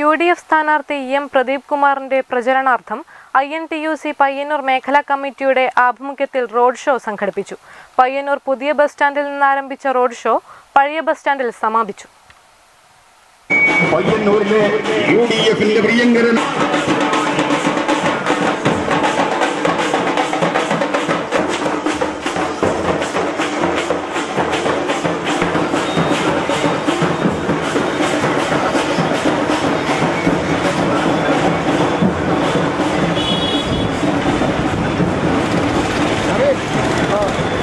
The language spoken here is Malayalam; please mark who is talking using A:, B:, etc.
A: യു ഡി എഫ് സ്ഥാനാർത്ഥി എം പ്രദീപ് കുമാറിന്റെ പ്രചരണാർത്ഥം I N T U C Payyanur മേഖലാ കമ്മിറ്റിയുടെ ആഭിമുഖ്യത്തിൽ റോഡ് ഷോ സംഘടിപ്പിച്ചു. പയ്യന്നൂർ പുതിയ ബസ് സ്റ്റാൻഡിൽ നിന്ന് ആരംഭിച്ച റോഡ് ഷോ പഴയ ബസ് സ്റ്റാൻഡിൽ സമാപിച്ചു.
B: പ്രിയങ്കരൻ Oh.